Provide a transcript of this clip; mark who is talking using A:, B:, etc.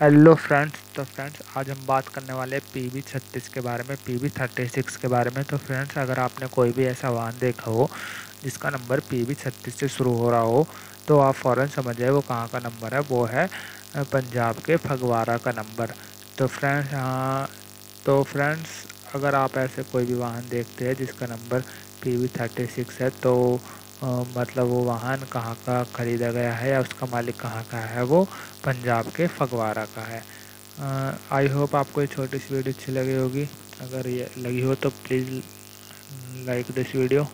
A: Hello friends तो friends आज हम बात करने वाले पी वी छत्तीस के बारे में पी वी थर्टी सिक्स के बारे में। तो फ्रेंड्स अगर आपने कोई भी ऐसा वाहन देखा हो, जिसका नंबर पी वी छत्तीस से शुरू हो रहा हो तो आप फ़ौरन समझ जाए वो कहाँ का नंबर है। वो है पंजाब के फगवाड़ा का नंबर तो फ्रेंड्स हाँ तो फ्रेंड्स अगर आप ऐसे कोई भी वाहन देखते हैं जिसका number P V thirty six है तो मतलब वो वाहन कहाँ का ख़रीदा गया है या उसका मालिक कहाँ का है, वो पंजाब के फगवारा का है। आई होप आपको ये छोटी सी वीडियो अच्छी लगी होगी। अगर ये लगी हो तो प्लीज़ लाइक दिस वीडियो